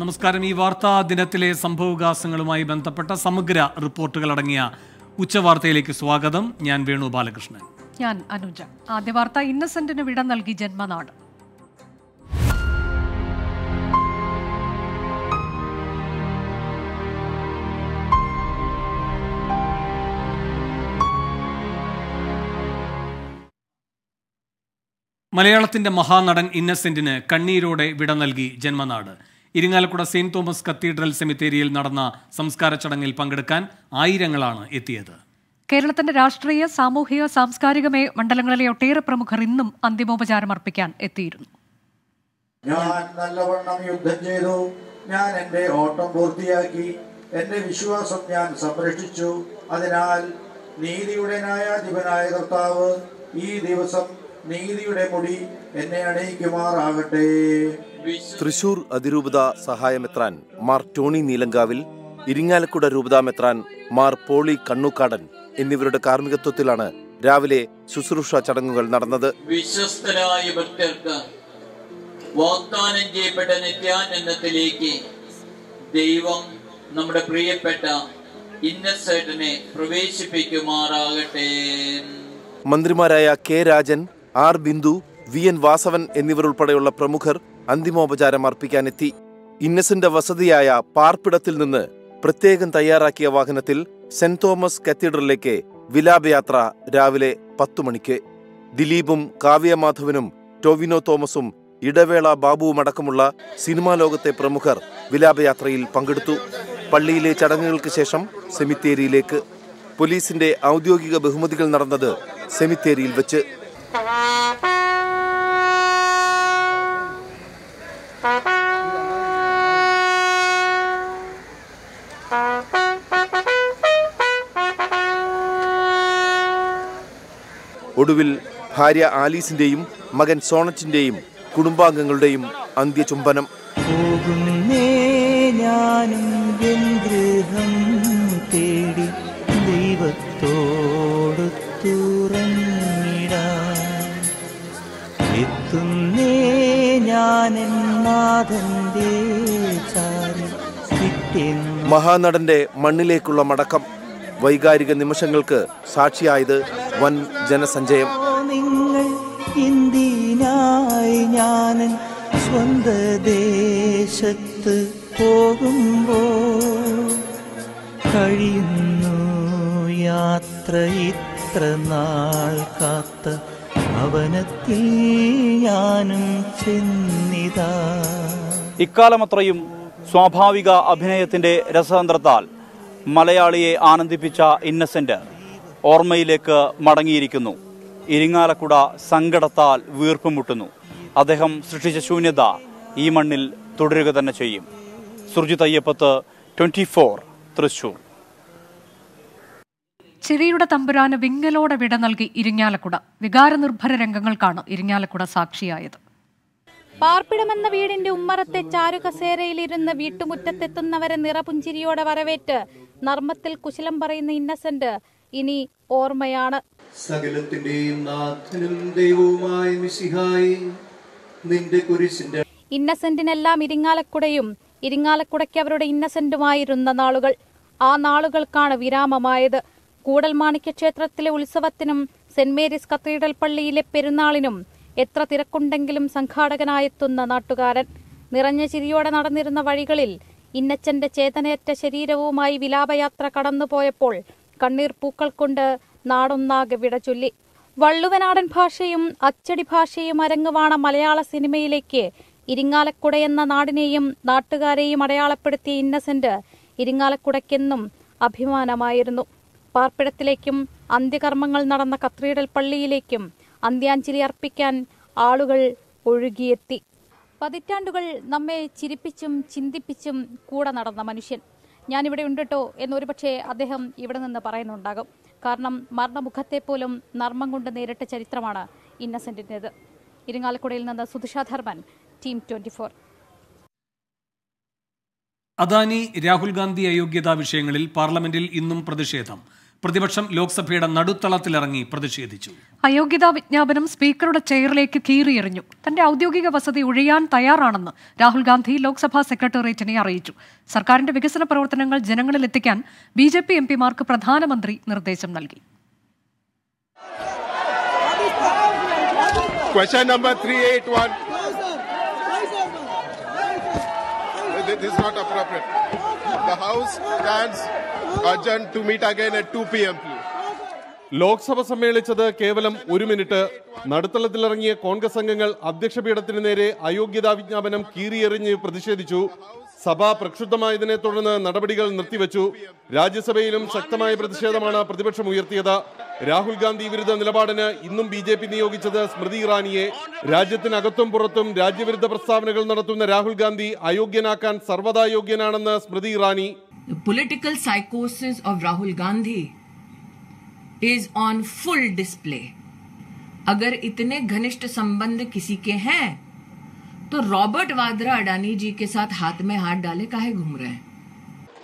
നമസ്കാരം. ഈ വാർത്താ ദിനത്തിലെ സംഭവവികാസങ്ങളുമായി ബന്ധപ്പെട്ട സമഗ്ര റിപ്പോർട്ടുകൾ അടങ്ങിയ ഉച്ചവാർത്തയിലേക്ക് സ്വാഗതം. ഞാൻ വേണു ബാലകൃഷ്ണൻ. ഞാൻ അനുജ. ആദ്യ വാർത്ത ഇന്നസെന്റിന് വിട നൽകി ജന്മനാട്. മലയാളത്തിന്റെ മഹാനടൻ ഇന്നസെന്റിന് കണ്ണീരോടെ വിട നൽകി ജന്മനാട്. ഇരിങ്ങാലക്കുട സെയിന്റ് തോമസ് കത്തീഡ്രൽ സെമിത്തേരിയിൽ നടന്ന സംസ്കാര ചടങ്ങിൽ പങ്കെടുക്കാൻ ആയിരങ്ങളാണ് എത്തിയത്. കേരളത്തിന്റെ രാഷ്ട്രീയ സാമൂഹിക സാംസ്കാരിക മണ്ഡലങ്ങളിലെ ഒട്ടേറെ പ്രമുഖർ ഇന്നും അന്തിമോപചാരം അർപ്പിക്കാൻ എത്തിയിരുന്നു. ഞാൻ നല്ലവണ്ണം യുദ്ധം ചെയ്തു. ഞാൻ എന്റെ ഓട്ടം പൂർത്തിയാക്കി. എന്റെ വിശ്വാസം ഞാൻ സംരക്ഷിച്ചു. അതിനാൽ നീതിയുടെ ന്യായാധിപനായ കർത്താവ് ഈ ദിവസം നീതിയുടെ മുടി എന്നെ അണിയിക്കുമാറാകട്ടെ. തൃശൂർ അതിരൂപത സഹായമെത്രാൻ മാർ ടോണി നീലങ്കാവിൽ ഇരിങ്ങാലക്കുട രൂപതാമെത്രാൻ മാർ പോളി കണ്ണൂക്കാടൻ എന്നിവരുടെ കാർമ്മികത്വത്തിലാണ് രാവിലെ ശുശ്രൂഷ ചടങ്ങുകൾ നടന്നത്. വിശ്വസ്തരായ ഭക്തർക്ക് വാഗ്ദാനം ചെയ്യപ്പെട്ട നിത്യാനന്ദത്തിലേക്ക് ദൈവം നമ്മുടെ പ്രിയപ്പെട്ട ഇന്നസേട്ടനെ പ്രവേശിപ്പിക്കുമാറാകട്ടെ. മന്ത്രിമാരായ K Rajan R Bindu V N Vasavan എന്നിവരുൾപ്പെടെയുള്ള പ്രമുഖർ അന്തിമോപചാരം അർപ്പിക്കാനെത്തി. ഇന്നസെന്റ് വസതിയായ പാർപ്പിടത്തിൽ നിന്ന് പ്രത്യേകം തയ്യാറാക്കിയ വാഹനത്തിൽ സെന്റ് തോമസ് കത്തീഡ്രലിലേക്ക് വിലാപയാത്ര രാവിലെ പത്തു മണിക്ക്. ദിലീപും കാവ്യമാധവനും ടൊവിനോ തോമസും ഇടവേള ബാബുവുമടക്കമുള്ള സിനിമാ ലോകത്തെ പ്രമുഖർ വിലാപയാത്രയിൽ പങ്കെടുത്തു. പള്ളിയിലെ ചടങ്ങുകൾക്ക് ശേഷം സെമിത്തേരിയിലേക്ക്. പോലീസിന്റെ ഔദ്യോഗിക ബഹുമതികൾ നടന്നത് സെമിത്തേരിയിൽ വെച്ച്. ഒടുവിൽ ഭാര്യ ആലീസിന്റെയും മകൻ സോണച്ചിന്റെയും കുടുംബാംഗങ്ങളുടെയും അന്ത്യചുംബനം. തേടി ദൈവത്തോട് എത്തുന്നേ ചാരി മഹാനടന്റെ മണ്ണിലേക്കുള്ള മടക്കം. വൈകാരിക നിമിഷങ്ങൾക്ക് സാക്ഷിയായത് വൻ ജനസഞ്ചയം. നിങ്ങൾ എന്തിനായി ഞാൻ സ്വന്ത ദേശത്ത് പോകുമ്പോൾ കഴിയുന്നു യാത്ര ഇത്ര നാൾ കാത്ത ഭവനത്തിൽ ഞാനും ചെന്നിതാ. ഇക്കാലമത്രയും സ്വാഭാവിക അഭിനയത്തിന്റെ രസതന്ത്രത്താൽ മലയാളിയെ ആനന്ദിപ്പിച്ച ഇന്നസെന്റ് ഓർമ്മയിലേക്ക് മടങ്ങിയിരിക്കുന്നു. ഇരിങ്ങാലക്കുട സങ്കടത്താൽ വീർപ്പുമുട്ടുന്നു അദ്ദേഹം സൃഷ്ടിച്ച ശൂന്യത ഈ മണ്ണിൽ തുടരുക തന്നെ ചെയ്യും. സുർജിത് അയ്യപ്പത്ത് ട്വന്റി ഫോർ തൃശൂർ ചിരിയുടെ തമ്പുരാന് വിങ്ങലോടെ വിട നൽകി ഇരിങ്ങാലക്കുട. വികാരനിർഭര രംഗങ്ങൾക്കാണ് ഇരിങ്ങാലക്കുട സാക്ഷിയായത്. പാർപ്പിടമെന്ന വീടിന്റെ ഉമ്മറത്തെ ചാരുകസേരയിലിരുന്ന് വീട്ടുമുറ്റത്തെത്തുന്നവരെ നിറപുഞ്ചിരിയോടെ വരവേറ്റ് നർമ്മത്തിൽ കുശലം പറയുന്ന ഇന്നസെന്റ് ഇനി ഓർമ്മയാണ്. സകലത്തിന്റെയും നാഥനും ദൈവവുമായ മിശിഹായി നിന്റെ കുരിശിന്റെ ഇന്നസെന്റിനെല്ലാം ഇരിങ്ങാലക്കുടയും ഇരിങ്ങാലക്കുടയ്ക്ക് അവരുടെ ഇന്നസെന്റുമായിരുന്ന നാളുകൾ. ആ നാളുകൾക്കാണ് വിരാമമായത്. കൂടൽമാണിക്യ ക്ഷേത്രത്തിലെ ഉത്സവത്തിനും സെന്റ് മേരീസ് കത്തീഡ്രൽ പള്ളിയിലെ പെരുന്നാളിനും എത്ര തിരക്കുണ്ടെങ്കിലും സംഘാടകനായെത്തുന്ന നാട്ടുകാരൻ. നിറഞ്ഞ ചിരിയോടെ നടന്നിരുന്ന വഴികളിൽ ഇന്നച്ചന്റെ ചേതനയറ്റ ശരീരവുമായി വിലാപയാത്ര കടന്നുപോയപ്പോൾ കണ്ണീർ പൂക്കൾ കൊണ്ട് നാടൊന്നാകെ വിടചൊല്ലി വള്ളുവനാടൻ ഭാഷയും അച്ചടി ഭാഷയും അരങ്ങുവാണ മലയാള സിനിമയിലേക്ക് ഇരിങ്ങാലക്കുട എന്ന നാടിനെയും നാട്ടുകാരെയും അടയാളപ്പെടുത്തിയ ഇന്നസെന്റ് ഇരിങ്ങാലക്കുടയ്ക്കെന്നും അഭിമാനമായിരുന്നു. പാർപ്പിടത്തിലേക്കും അന്ത്യകർമ്മങ്ങൾ നടന്ന കത്രീഡൽ പള്ളിയിലേക്കും അന്ത്യാഞ്ജലി അർപ്പിക്കാൻ ആളുകൾ ഒഴുകിയെത്തി. പതിറ്റാണ്ടുകൾ നമ്മെ ചിരിപ്പിച്ചും ചിന്തിപ്പിച്ചും കൂടെ നടന്ന മനുഷ്യൻ. ഞാനിവിടെ ഉണ്ട് കേട്ടോ എന്നൊരു പക്ഷേ അദ്ദേഹം ഇവിടെ നിന്ന് പറയുന്നുണ്ടാകും. കാരണം മരണമുഖത്തെ പോലും നർമ്മം കൊണ്ട് നേരിട്ട ചരിത്രമാണ് ഇന്നസെന്റിന്റെത്. ഇരിങ്ങാലക്കുടയിൽ നിന്ന് Sudhisha Dharman team twenty four Adani Rahul Gandhi അയോഗ്യതാ വിഷയങ്ങളിൽ പാർലമെന്റിൽ ഇന്നും പ്രതിഷേധം. പ്രതിപക്ഷം ലോക്സഭയുടെ നടുത്തളത്തിലിറങ്ങി പ്രതിഷേധിച്ചു. അയോഗ്യതാ വിജ്ഞാപനം സ്പീക്കറുടെ ചെയറിലേക്ക് കീറിയെറിഞ്ഞു. തന്റെ ഔദ്യോഗിക വസതി ഒഴിയാൻ തയ്യാറാണെന്ന് രാഹുൽ ഗാന്ധി ലോക്സഭാ സെക്രട്ടേറിയറ്റിനെ അറിയിച്ചു. സർക്കാരിന്റെ വികസന പ്രവർത്തനങ്ങൾ ജനങ്ങളിൽ എത്തിക്കാൻ ബി ജെ പി എംപിമാർക്ക് പ്രധാനമന്ത്രി നിർദ്ദേശം നൽകി. Question number 381. This is not appropriate. The House stands adjourned to meet again at 2 p.m. Lok Sabha സമ്മേളിച്ചത് കേവലം ഒരു മിനിറ്റ് നടുത്തളത്തിലിറങ്ങിയ കോൺഗ്രസ് അംഗങ്ങൾ അധ്യക്ഷപീഠത്തിന് നേരെ അയോഗ്യതാ വിജ്ഞാപനം കീറിയെറിഞ്ഞ് പ്രതിഷേധിച്ചു സഭ പ്രക്ഷുബ്ധമായതിനെ തുടർന്ന് നടപടികൾ നിർത്തിവെച്ചു രാജ്യസഭയിലും ശക്തമായ പ്രതിഷേധമാണ് പ്രതിപക്ഷം ഉയർത്തിയത് രാഹുൽ ഗാന്ധി വിരുദ്ധ നിലപാടിന് ഇന്നും ബി ജെ പി നിയോഗിച്ചത് സ്മൃതി ഇറാനിയെ രാജ്യത്തിനകത്തും പുറത്തും രാജ്യവിരുദ്ധ പ്രസ്താവനകൾ നടത്തുന്ന രാഹുൽ ഗാന്ധി അയോഗ്യനാക്കാൻ സർവ്വതാ യോഗ്യനാണെന്ന് Smriti Irani The political psychosis of Rahul Gandhi is on full display. अगर इतने घनिष्ठ संबंध किसी के हैं तो रॉबर्ट वाद्रा अडानी जी के साथ हाथ में हाथ डाले काहे घूम रहे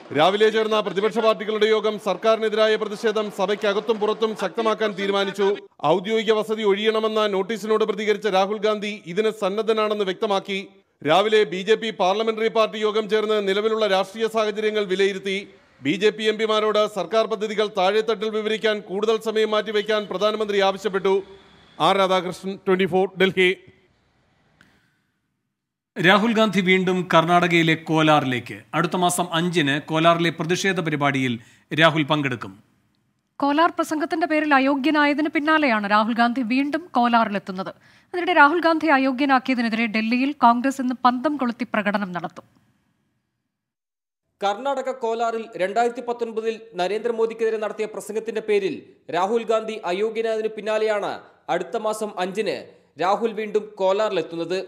രഹേ രാവിലെ ചേർന്ന പ്രതിപക്ഷ പാർട്ടികളുടെ യോഗം സർക്കാരിനെതിരായ പ്രതിഷേധം സഭയ്ക്കകത്തും പുറത്തും ശക്തമാക്കാൻ തീരുമാനിച്ചു. ഔദ്യോഗിക വസതി ഒഴിയണമെന്ന നോട്ടീസിനോട് പ്രതികരിച്ച രാഹുൽ ഗാന്ധി ഇതിന് സന്നദ്ധനാണെന്ന് വ്യക്തമാക്കി. രാവിലെ B J P parliamentary party യോഗം ചേർന്ന് നിലവിലുള്ള രാഷ്ട്രീയ സാഹചര്യങ്ങൾ വിലയിരുത്തി. ബി ജെ പി എം പിമാരോട് സർക്കാർ പദ്ധതികൾ താഴെത്തട്ടിൽ വിവരിക്കാൻ കൂടുതൽ സമയം മാറ്റിവെക്കാൻ പ്രധാനമന്ത്രി ആവശ്യപ്പെട്ടു. R Radhakrishnan twenty Delhi. Rahul Gandhi വീണ്ടും കർണാടകയിലെ കോലാറിലേക്ക്. അടുത്ത മാസം അഞ്ചിന് കോലാറിലെ പ്രതിഷേധ പരിപാടിയിൽ രാഹുൽ പങ്കെടുക്കും. കോലാർ പ്രസംഗത്തിന്റെ പേരിൽ അയോഗ്യനായതിന് പിന്നാലെയാണ് രാഹുൽ ഗാന്ധി വീണ്ടും കോലാറിലെത്തുന്നത്. അതിനിടെ രാഹുൽ ഗാന്ധി അയോഗ്യനാക്കിയതിനെതിരെ ഡൽഹിയിൽ കോൺഗ്രസ് ഇന്ന് പന്തം കൊളുത്തി പ്രകടനം നടത്തും. കർണാടക കോലാറിൽ രണ്ടായിരത്തി പത്തൊൻപതിൽ നരേന്ദ്രമോദിക്കെതിരെ നടത്തിയ പ്രസംഗത്തിന്റെ പേരിൽ രാഹുൽ ഗാന്ധി അയോഗ്യനായതിനു പിന്നാലെയാണ് അടുത്ത മാസം അഞ്ചിന് രാഹുൽ വീണ്ടും കോലാറിലെത്തുന്നത്.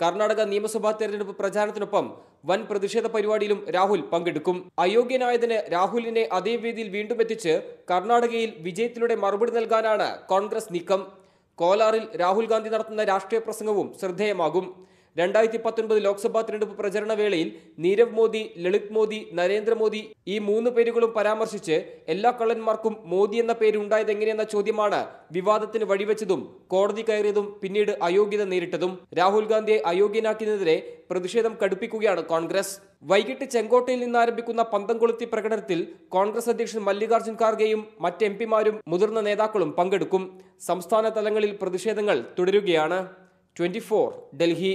കർണാടക നിയമസഭാ തെരഞ്ഞെടുപ്പ് പ്രചാരണത്തിനൊപ്പം വൻ പ്രതിഷേധ പരിപാടിയിലും രാഹുൽ പങ്കെടുക്കും. അയോഗ്യനായതിന് രാഹുലിനെ അതേ വേദിയിൽ വീണ്ടും എത്തിച്ച് കർണാടകയിൽ വിജയത്തിലൂടെ മറുപടി നൽകാനാണ് കോൺഗ്രസ് നീക്കം. കോലാറിൽ രാഹുൽ ഗാന്ധി നടത്തുന്ന രാഷ്ട്രീയ പ്രസംഗവും ശ്രദ്ധേയമാകും. രണ്ടായിരത്തി പത്തൊൻപത് ലോക്സഭാ തെരഞ്ഞെടുപ്പ് പ്രചരണ വേളയിൽ നീരവ് മോദി ലളിത് മോദി നരേന്ദ്രമോദി ഈ മൂന്ന് പേരുകളും പരാമർശിച്ച് എല്ലാ കള്ളന്മാർക്കും മോദി എന്ന പേരുണ്ടായത് എങ്ങനെയെന്ന ചോദ്യമാണ് വിവാദത്തിന് വഴിവെച്ചതും കോടതി കയറിയതും പിന്നീട് അയോഗ്യത നേരിട്ടതും രാഹുൽ ഗാന്ധിയെ അയോഗ്യനാക്കിയതിനെതിരെ പ്രതിഷേധം കടുപ്പിക്കുകയാണ് കോൺഗ്രസ്. വൈകിട്ട് ചെങ്കോട്ടയിൽ നിന്ന് ആരംഭിക്കുന്ന പന്തം കൊളുത്തി പ്രകടനത്തിൽ കോൺഗ്രസ് അധ്യക്ഷൻ മല്ലികാർജുൻ ഖാർഗെയും മറ്റ് എം പിമാരും മുതിർന്ന നേതാക്കളും പങ്കെടുക്കും. സംസ്ഥാന തലങ്ങളിൽ പ്രതിഷേധങ്ങൾ തുടരുകയാണ്. ട്വന്റി ഡൽഹി.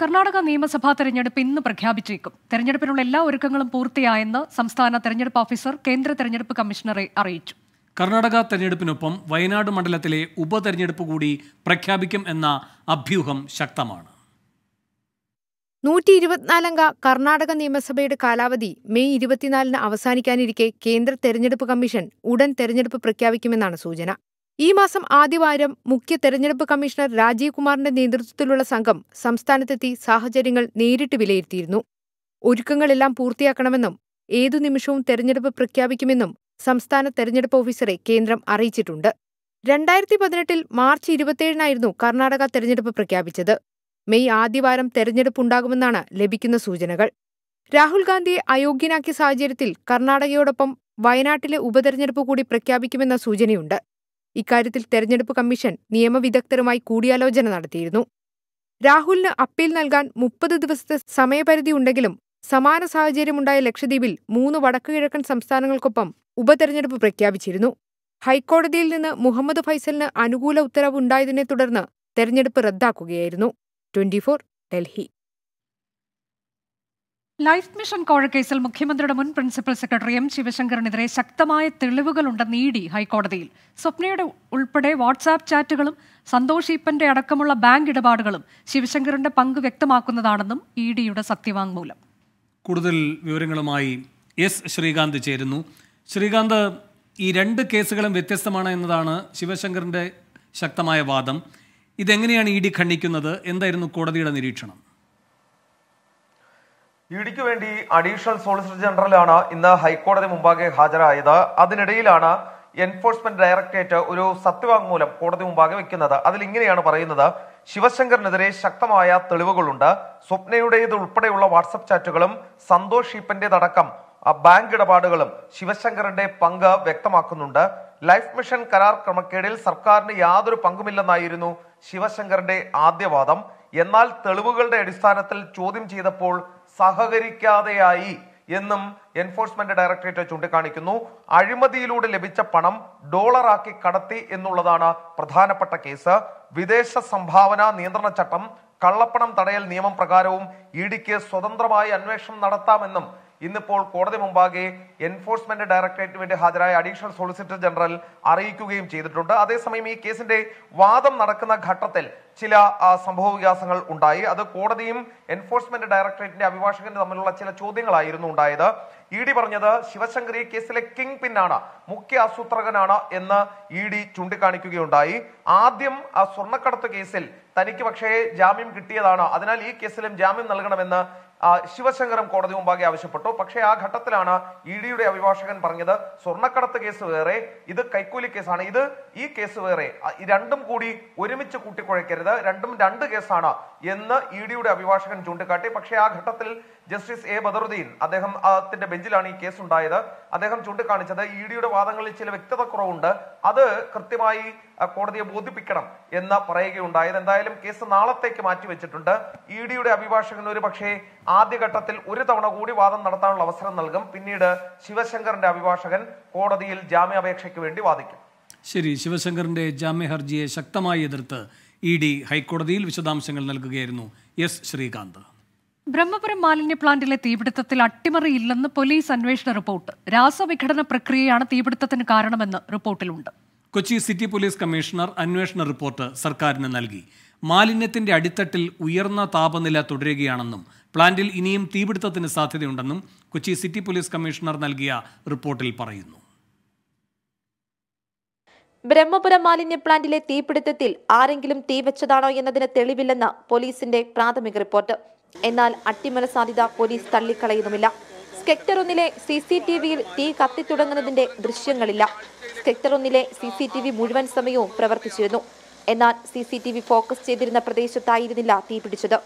കർണാടക നിയമസഭാ തെരഞ്ഞെടുപ്പ് ഇന്ന് പ്രഖ്യാപിച്ചേക്കും. തെരഞ്ഞെടുപ്പിനുള്ള എല്ലാ ഒരുക്കങ്ങളും പൂർത്തിയായെന്ന് സംസ്ഥാന തെരഞ്ഞെടുപ്പ് ഓഫീസർ കേന്ദ്ര തെരഞ്ഞെടുപ്പ് കമ്മീഷണറെ അറിയിച്ചു. കർണാടക തെരഞ്ഞെടുപ്പിനൊപ്പം വയനാട് മണ്ഡലത്തിലെ ഉപതെരഞ്ഞെടുപ്പ് കൂടി പ്രഖ്യാപിക്കും എന്ന അഭ്യൂഹം ശക്തമാണ്. നൂറ്റി ഇരുപത്തിനാലംഗ കർണാടക നിയമസഭയുടെ കാലാവധി മെയ് ഇരുപത്തിനാലിന് അവസാനിക്കാനിരിക്കെ കേന്ദ്ര തെരഞ്ഞെടുപ്പ് കമ്മീഷൻ ഉടൻ തെരഞ്ഞെടുപ്പ് പ്രഖ്യാപിക്കുമെന്നാണ് സൂചന. ഈ മാസം ആദ്യവാരം മുഖ്യ തെരഞ്ഞെടുപ്പ് കമ്മീഷണർ രാജീവ് കുമാറിന്റെ നേതൃത്വത്തിലുള്ള സംഘം സംസ്ഥാനത്തെത്തി സാഹചര്യങ്ങൾ നേരിട്ട് വിലയിരുത്തിയിരുന്നു. ഒരുക്കങ്ങളെല്ലാം പൂർത്തിയാക്കണമെന്നും ഏതു നിമിഷവും തെരഞ്ഞെടുപ്പ് പ്രഖ്യാപിക്കുമെന്നും സംസ്ഥാന തെരഞ്ഞെടുപ്പ് ഓഫീസറെ കേന്ദ്രം അറിയിച്ചിട്ടുണ്ട്. രണ്ടായിരത്തി പതിനെട്ടിൽ മാർച്ച് ഇരുപത്തിയേഴിനായിരുന്നു കർണാടക തെരഞ്ഞെടുപ്പ് പ്രഖ്യാപിച്ചത്. മെയ് ആദ്യവാരം തെരഞ്ഞെടുപ്പുണ്ടാകുമെന്നാണ് ലഭിക്കുന്ന സൂചനകൾ. രാഹുൽ ഗാന്ധിയെ അയോഗ്യനാക്കിയ സാഹചര്യത്തിൽ കർണാടകയോടൊപ്പം വയനാട്ടിലെ ഉപതെരഞ്ഞെടുപ്പ് കൂടി പ്രഖ്യാപിക്കുമെന്ന സൂചനയുണ്ട്. ഇക്കാര്യത്തിൽ തെരഞ്ഞെടുപ്പ് കമ്മീഷൻ നിയമവിദഗ്ധരുമായി കൂടിയാലോചന നടത്തിയിരുന്നു. രാഹുലിന് അപ്പീൽ നൽകാൻ മുപ്പത് ദിവസത്തെ സമയപരിധി ഉണ്ടെങ്കിലും സമാന സാഹചര്യമുണ്ടായ ലക്ഷദ്വീപിൽ മൂന്ന് വടക്കുകിഴക്കൻ സംസ്ഥാനങ്ങൾക്കൊപ്പം ഉപതെരഞ്ഞെടുപ്പ് പ്രഖ്യാപിച്ചിരുന്നു. ഹൈക്കോടതിയിൽ നിന്ന് മുഹമ്മദ് ഫൈസലിന് അനുകൂല ഉത്തരവ് ഉണ്ടായതിനെ തുടർന്ന് തെരഞ്ഞെടുപ്പ് റദ്ദാക്കുകയായിരുന്നു. ട്വന്റി ഡൽഹി. ലൈഫ് മിഷൻ കോഴക്കേസിൽ മുഖ്യമന്ത്രിയുടെ മുൻ പ്രിൻസിപ്പൽ സെക്രട്ടറി എം ശിവശങ്കറിനെതിരെ ശക്തമായ തെളിവുകളുണ്ടെന്ന് ഇ ഡി ഹൈക്കോടതിയിൽ. സ്വപ്നയുടെ ഉൾപ്പെടെ വാട്സാപ്പ് ചാറ്റുകളും സന്തോഷ് ഈപ്പന്റെ അടക്കമുള്ള ബാങ്ക് ഇടപാടുകളും ശിവശങ്കറിന്റെ പങ്ക് വ്യക്തമാക്കുന്നതാണെന്നും ഇ ഡിയുടെ സത്യവാങ്മൂലം. കൂടുതൽ വിവരങ്ങളുമായി എസ് ശ്രീകാന്ത് ചേരുന്നു. ശ്രീകാന്ത് ഈ രണ്ട് കേസുകളും വ്യത്യസ്തമാണ് എന്നതാണ് ശിവശങ്കറിന്റെ ശക്തമായ വാദം. ഇതെങ്ങനെയാണ് ഇ ഡി ഖണ്ഡിക്കുന്നത്? എന്തായിരുന്നു കോടതിയുടെ നിരീക്ഷണം? ഇഡിക്ക് വേണ്ടി അഡീഷണൽ സോളിസിറ്റർ ജനറലാണ് ഇന്ന് ഹൈക്കോടതി മുമ്പാകെ ഹാജരായത്. അതിനിടയിലാണ് എൻഫോഴ്സ്മെന്റ് ഡയറക്ടറേറ്റ് ഒരു സത്യവാങ്മൂലം കോടതി മുമ്പാകെ വെക്കുന്നത്. അതിൽ ഇങ്ങനെയാണ് പറയുന്നത്. ശിവശങ്കറിനെതിരെ ശക്തമായ തെളിവുകളുണ്ട്. സ്വപ്നയുടേത് ഉൾപ്പെടെയുള്ള വാട്സപ്പ് ചാറ്റുകളും സന്തോഷ് ഷീപ്പന്റേതടക്കം ബാങ്ക് ഇടപാടുകളും ശിവശങ്കറിന്റെ പങ്ക് വ്യക്തമാക്കുന്നുണ്ട്. ലൈഫ് മിഷൻ കരാർ ക്രമക്കേടിൽ സർക്കാരിന് യാതൊരു പങ്കുമില്ലെന്നായിരുന്നു ശിവശങ്കറിന്റെ ആദ്യവാദം. എന്നാൽ തെളിവുകളുടെ അടിസ്ഥാനത്തിൽ ചോദ്യം ചെയ്തപ്പോൾ സഹകരിക്കാതെയായി എന്നും എൻഫോഴ്സ്മെന്റ് ഡയറക്ടറേറ്റ് ചൂണ്ടിക്കാണിക്കുന്നു. അഴിമതിയിലൂടെ ലഭിച്ച പണം ഡോളറാക്കി കടത്തി എന്നുള്ളതാണ് പ്രധാനപ്പെട്ട കേസ്. വിദേശ സംഭാവന നിയന്ത്രണ ചട്ടം കള്ളപ്പണം തടയൽ നിയമം പ്രകാരവും ഇ ഡിക്ക് സ്വതന്ത്രമായി അന്വേഷണം നടത്താമെന്നും ഇന്നിപ്പോൾ കോടതി മുമ്പാകെ എൻഫോഴ്സ്മെന്റ് ഡയറക്ടറേറ്റിന് വേണ്ടി ഹാജരായ അഡീഷണൽ സോളിസിറ്റർ ജനറൽ അറിയിക്കുകയും ചെയ്തിട്ടുണ്ട്. അതേസമയം ഈ കേസിന്റെ വാദം നടക്കുന്ന ഘട്ടത്തിൽ ചില സംഭവ വികാസങ്ങൾ ഉണ്ടായി. അത് കോടതിയും എൻഫോഴ്സ്മെന്റ് ഡയറക്ടറേറ്റിന്റെ അഭിഭാഷകനും തമ്മിലുള്ള ചില ചോദ്യങ്ങളായിരുന്നു ഉണ്ടായത്. ഇ ഡി പറഞ്ഞത് ശിവശങ്കറി ഈ കേസിലെ കിങ് പിന്നാണ് മുഖ്യ ആസൂത്രകനാണ് എന്ന് ഇ ഡി ചൂണ്ടിക്കാണിക്കുകയുണ്ടായി. ആദ്യം സ്വർണക്കടത്ത് കേസിൽ തനിക്ക് പക്ഷേ ജാമ്യം കിട്ടിയതാണ്. അതിനാൽ ഈ കേസിലും ജാമ്യം നൽകണമെന്ന് ആ, ശിവശങ്കറും കോടതി മുമ്പാകെ ആവശ്യപ്പെട്ടു. പക്ഷേ ആ ഘട്ടത്തിലാണ് ഇ ഡിയുടെ അഭിഭാഷകൻ പറഞ്ഞത് സ്വർണക്കടത്ത് കേസ് വേറെ ഇത് കൈക്കൂലി കേസാണ്. ഇത് ഈ കേസ് വേറെ. രണ്ടും കൂടി ഒരുമിച്ച് കൂട്ടിക്കുഴയ്ക്കരുത്. രണ്ടും രണ്ട് കേസാണ് എന്ന് ഇ ഡിയുടെ അഭിഭാഷകൻ ചൂണ്ടിക്കാട്ടി. പക്ഷേ ആ ഘട്ടത്തിൽ ജസ്റ്റിസ് എ ബദറുദ്ദീൻ അദ്ദേഹം അതിന്റെ ബെഞ്ചിലാണ് ഈ കേസ് ഉണ്ടായത് അദ്ദേഹം ചൂണ്ടിക്കാണിച്ചത് ഇ ഡിയുടെ വാദങ്ങളിൽ ചില വ്യക്തത കുറവുണ്ട്. അത് കൃത്യമായി കോടതിയെ ബോധിപ്പിക്കണം എന്ന് പറയുകയുണ്ടായത് എന്തായാലും കേസ് നാളത്തേക്ക് മാറ്റിവെച്ചിട്ടുണ്ട്. ഇ ഡിയുടെ അഭിഭാഷകൻ ഒരു പക്ഷേ ആദ്യഘട്ടത്തിൽ ഒരു തവണ കൂടി വാദം നടത്താനുള്ള അവസരം നൽകും. പിന്നീട് ശിവശങ്കറിന്റെ അഭിഭാഷകൻ കോടതിയിൽ ജാമ്യാപേക്ഷയ്ക്ക് വേണ്ടി വാദിക്കും. ശരി ശിവശങ്കറിന്റെ ജാമ്യ ഹർജിയെ ശക്തമായി എതിർത്ത് ഇ ഡി ഹൈക്കോടതിയിൽ വിശദാംശങ്ങൾ നൽകുകയായിരുന്നു. എസ് ശ്രീകാന്ത്. ബ്രഹ്മപുരം മാലിന്യ പ്ലാന്റിലെ തീപിടുത്തത്തിൽ അട്ടിമറിയില്ലെന്ന് പോലീസ് അന്വേഷണ റിപ്പോർട്ട്. രാസവിഘടന പ്രക്രിയയാണ് തീപിടുത്തത്തിന് കാരണമെന്ന് റിപ്പോർട്ടിലുണ്ട്. കൊച്ചി സിറ്റി പോലീസ് കമ്മീഷണർ അന്വേഷണ റിപ്പോർട്ട് സർക്കാരിന് നൽകി. മാലിന്യത്തിന്റെ അടിത്തട്ടിൽ ഉയർന്ന താപനില തുടരുകയാണെന്നും പ്ലാന്റിൽ ഇനിയും തീപിടുത്തത്തിന് സാധ്യതയുണ്ടെന്നും കൊച്ചി സിറ്റി പോലീസ് കമ്മീഷണർ നൽകിയ റിപ്പോർട്ടിൽ പറയുന്നു. ബ്രഹ്മപുരം മാലിന്യ പ്ലാന്റിലെ തീപിടുത്തത്തിൽ ആരെങ്കിലും തീവച്ചതാണോ എന്നതിന് തെളിവില്ലെന്ന് പോലീസിന്റെ പ്രാഥമിക റിപ്പോർട്ട്. എന്നാൽ അട്ടിമറി സാധ്യത പോലീസ് തള്ളിക്കളയുന്നുമില്ല. സ്കെക്ടർ ഒന്നിലെ സി സി ടി വിയിൽ തീ കത്തിത്തുടങ്ങുന്നതിന്റെ ദൃശ്യങ്ങളില്ല. സ്കെക്ടർ ഒന്നിലെ സി സി ടി വി മുഴുവൻ സമയവും പ്രവർത്തിച്ചിരുന്നു. എന്നാൽ C C T V focus ചെയ്തിരുന്ന പ്രദേശത്തായിരുന്നില്ല തീ പിടിച്ചത്.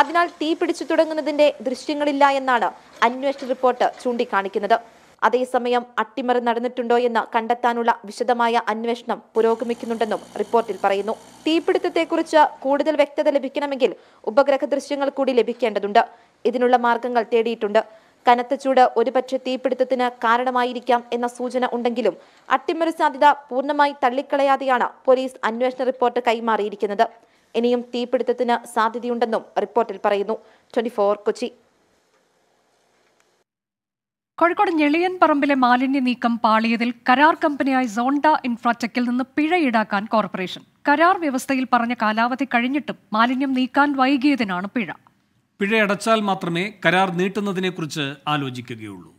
അതിനാൽ തീ പിടിച്ചു തുടങ്ങുന്നതിന്റെ ദൃശ്യങ്ങളില്ല എന്നാണ് അന്വേഷണ റിപ്പോർട്ട് ചൂണ്ടിക്കാണിക്കുന്നത്. അതേസമയം അട്ടിമറി നടന്നിട്ടുണ്ടോ എന്ന് കണ്ടെത്താനുള്ള വിശദമായ അന്വേഷണം പുരോഗമിക്കുന്നുണ്ടെന്നും റിപ്പോർട്ടിൽ പറയുന്നു. തീപിടുത്തത്തെക്കുറിച്ച് കൂടുതൽ വ്യക്തത ലഭിക്കണമെങ്കിൽ ഉപഗ്രഹ ദൃശ്യങ്ങൾ കൂടി ലഭിക്കേണ്ടതുണ്ട്. ഇതിനുള്ള മാർഗങ്ങൾ തേടിയിട്ടുണ്ട്. കനത്ത ചൂട് ഒരുപക്ഷെ തീപിടുത്തത്തിന് കാരണമായിരിക്കാം എന്ന സൂചന ഉണ്ടെങ്കിലും അട്ടിമറി സാധ്യത പൂർണമായി തള്ളിക്കളയാതെയാണ് പോലീസ് അന്വേഷണ റിപ്പോർട്ട് കൈമാറിയിരിക്കുന്നത്. ഇനിയും തീപിടുത്തത്തിന് സാധ്യതയുണ്ടെന്നും റിപ്പോർട്ടിൽ പറയുന്നു. ട്വന്റി കൊച്ചി. കോഴിക്കോട് ഞെളിയൻ പറമ്പിലെ മാലിന്യ നീക്കം പാളിയതിൽ കരാർ കമ്പനിയായ സോണ്ട ഇൻഫ്രാടെക്കിൽ നിന്ന് പിഴ ഈടാക്കാൻ കോർപ്പറേഷൻ. കരാർ വ്യവസ്ഥയിൽ പറഞ്ഞ കാലാവധി കഴിഞ്ഞിട്ടും മാലിന്യം നീക്കാൻ വൈകിയതിനാണ് പിഴ. പിഴയടച്ചാൽ മാത്രമേ കരാർ നീട്ടുന്നതിനെക്കുറിച്ച് ആലോചിക്കുകയുള്ളൂ.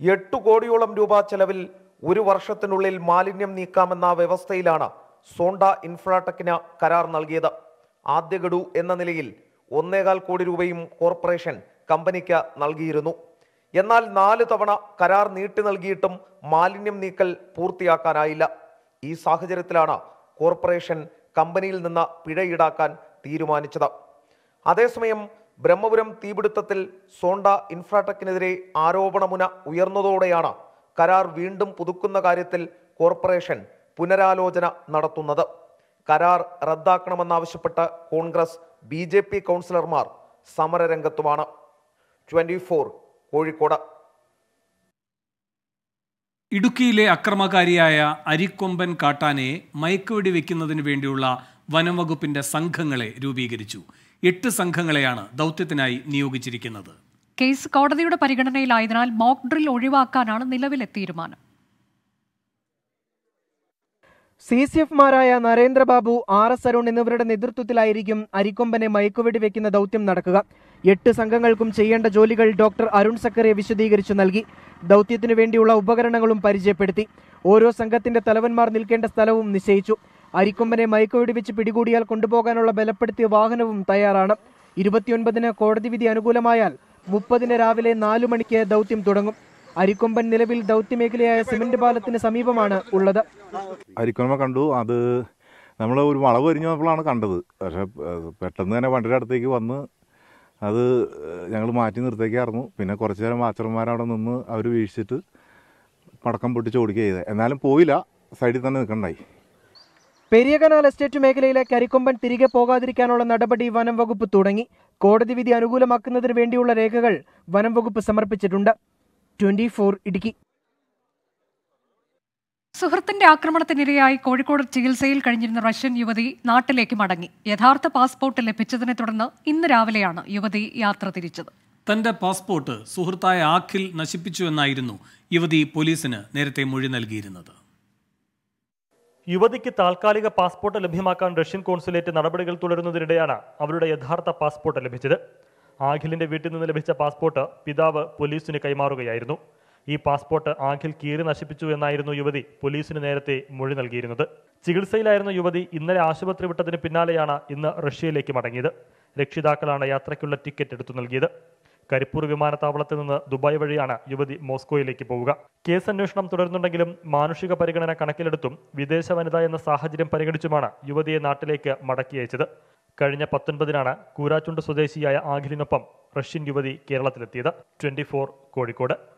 എട്ട് കോടിയോളം രൂപ ചെലവിൽ ഒരു വർഷത്തിനുള്ളിൽ മാലിന്യം നീക്കാമെന്ന വ്യവസ്ഥയിലാണ് സോണ്ട ഇൻഫ്രാടെക്കിന് കരാർ നൽകിയത്. ആദ്യഗഡു എന്ന നിലയിൽ ഒന്നേകാൽ കോടി രൂപയും കോർപ്പറേഷൻ കമ്പനിക്ക് നൽകിയിരുന്നു. എന്നാൽ നാല് തവണ കരാർ നീട്ടി നൽകിയിട്ടും മാലിന്യം നീക്കൽ പൂർത്തിയാക്കാനായില്ല. ഈ സാഹചര്യത്തിലാണ് കോർപ്പറേഷൻ കമ്പനിയിൽ നിന്ന് പിഴ ഈടാക്കാൻ തീരുമാനിച്ചത്. അതേസമയം ബ്രഹ്മപുരം തീപിടുത്തത്തിൽ സോണ്ട ഇൻഫ്രാടെക്കിനെതിരെ ആരോപണമുന ഉയർന്നതോടെയാണ് കരാർ വീണ്ടും പുതുക്കുന്ന കാര്യത്തിൽ കോർപ്പറേഷൻ പുനരാലോചന നടത്തുന്നത്. കരാർ റദ്ദാക്കണമെന്നാവശ്യപ്പെട്ട് കോൺഗ്രസ് ബി ജെ പി കൗൺസിലർമാർ സമരരംഗത്തുമാണ്. Twenty four Kozhikode. ഇടുക്കിയിലെ അക്രമകാരിയായ അരിക്കൊമ്പൻ കാട്ടാനയെ മയക്കുവെടി വെക്കുന്നതിന് വേണ്ടിയുള്ള വനംവകുപ്പിന്റെ സംഘങ്ങളെ രൂപീകരിച്ചു. എട്ട് സംഘങ്ങളെയാണ് ദൗത്യത്തിനായി നിയോഗിച്ചിരിക്കുന്നത്. കേസ് കോടതിയുടെ പരിഗണനയിലായതിനാൽ മോക്ക് ഡ്രിൽ ഒഴിവാക്കാനാണ് നിലവിലെ തീരുമാനം. സി സി എഫ്മാരായ നരേന്ദ്രബാബു ആർ എസ് അരുൺ എന്നിവരുടെ നേതൃത്വത്തിലായിരിക്കും അരിക്കൊമ്പനെ മയക്കുവെടി വെക്കുന്ന ദൗത്യം നടക്കുക. എട്ട് സംഘങ്ങൾക്കും ചെയ്യേണ്ട ജോലികൾ ഡോക്ടർ അരുൺ സക്കറെ വിശദീകരിച്ചു നൽകി. ദൗത്യത്തിനു വേണ്ടിയുള്ള ഉപകരണങ്ങളും പരിചയപ്പെടുത്തി. ഓരോ സംഘത്തിന്റെ തലവന്മാർ നിൽക്കേണ്ട സ്ഥലവും നിശ്ചയിച്ചു. അരിക്കൊമ്പനെ മയക്കുവെടിവെച്ച് പിടികൂടിയാൽ കൊണ്ടുപോകാനുള്ള ബലപ്പെടുത്തിയ വാഹനവും തയ്യാറാണ്. ഇരുപത്തിയൊൻപതിന് കോടതി വിധി അനുകൂലമായാൽ മുപ്പതിന് രാവിലെ നാലു മണിക്ക് ദൗത്യം തുടങ്ങും. അരിക്കൊമ്പൻ നിലവിൽ ദൗത്യമേഖലയായ സിമന്റ് പാലത്തിന് സമീപമാണ് ഉള്ളത്. അരിക്കൊമ്പ കണ്ടു. അത് നമ്മൾ ഒരു വളവ് എരിഞ്ഞപ്പോഴാണ് കണ്ടത്. പക്ഷെ പെട്ടെന്ന് തന്നെ വണ്ടിയുടെ അടുത്തേക്ക് വന്ന് അത് ഞങ്ങൾ മാറ്റി നിർത്തേക്കായിരുന്നു പിന്നെ കുറച്ച് നേരം വാച്ചർമാരവിടെ നിന്ന് അവർ വീഴ്ചിട്ട് പടക്കം പൊട്ടിച്ച് ഓടിക്കുക ചെയ്തത് എന്നാലും പോയില്ല. സൈഡിൽ തന്നെ നിൽക്കണ്ടായി പെരിയ കനാൽ എസ്റ്റേറ്റ് മേഖലയിലെ കരിക്കൊമ്പൻ തിരികെ പോകാതിരിക്കാനുള്ള നടപടി വനം വകുപ്പ് തുടങ്ങി. കോടതി വിധി അനുകൂലമാക്കുന്നതിന് വേണ്ടിയുള്ള രേഖകൾ വനം വകുപ്പ് സമർപ്പിച്ചിട്ടുണ്ട്. ട്വന്റി ഇടുക്കി. സുഹൃത്തിന്റെ ആക്രമണത്തിനിരയായി കോഴിക്കോട് ചികിത്സയിൽ കഴിഞ്ഞിരുന്ന റഷ്യൻ യുവതി നാട്ടിലേക്ക് മടങ്ങി. യഥാർത്ഥ പാസ്പോർട്ട് ലഭിച്ചതിനെ തുടർന്ന് ഇന്ന് രാവിലെയാണ് യുവതി യാത്ര തിരിച്ചത്. തന്റെ പാസ്പോർട്ട് സുഹൃത്തായ ആഖിൽ നശിപ്പിച്ചുവെന്നായിരുന്നു യുവതി പോലീസിന് നേരത്തെ മൊഴി നൽകിയിരുന്നത്. യുവതിക്ക് താൽക്കാലിക പാസ്പോർട്ട് ലഭ്യമാക്കാൻ റഷ്യൻ കോൺസുലേറ്റ് നടപടികൾ തുടരുന്നതിനിടെയാണ് അവരുടെ യഥാർത്ഥ പാസ്പോർട്ട് ലഭിച്ചത്. ആഖിലിന്റെ വീട്ടിൽ നിന്ന് ലഭിച്ച പാസ്പോർട്ട് പിതാവ് പോലീസിന് കൈമാറുകയായിരുന്നു. ഈ പാസ്പോർട്ട് ആഖിൽ കീറി നശിപ്പിച്ചു എന്നായിരുന്നു യുവതി പോലീസിന് നേരത്തെ മൊഴി നൽകിയിരുന്നത്. ചികിത്സയിലായിരുന്ന യുവതി ഇന്നലെ ആശുപത്രി വിട്ടതിന് പിന്നാലെയാണ് ഇന്ന് റഷ്യയിലേക്ക് മടങ്ങിയത്. രക്ഷിതാക്കളാണ് യാത്രയ്ക്കുള്ള ടിക്കറ്റ് എടുത്തു നൽകിയത്. കരിപ്പൂർ വിമാനത്താവളത്തിൽ നിന്ന് ദുബായ് വഴിയാണ് യുവതി മോസ്കോയിലേക്ക് പോവുക. കേസ് അന്വേഷണം തുടരുന്നുണ്ടെങ്കിലും മാനുഷിക പരിഗണന കണക്കിലെടുത്തും വിദേശ വനിത എന്ന സാഹചര്യം പരിഗണിച്ചുമാണ് യുവതിയെ നാട്ടിലേക്ക് മടക്കി അയച്ചത്. കഴിഞ്ഞ പത്തൊൻപതിനാണ് കൂരാച്ചുണ്ട് സ്വദേശിയായ ആഖിലിനൊപ്പം റഷ്യൻ യുവതി കേരളത്തിലെത്തിയത്. ട്വന്റി കോഴിക്കോട്.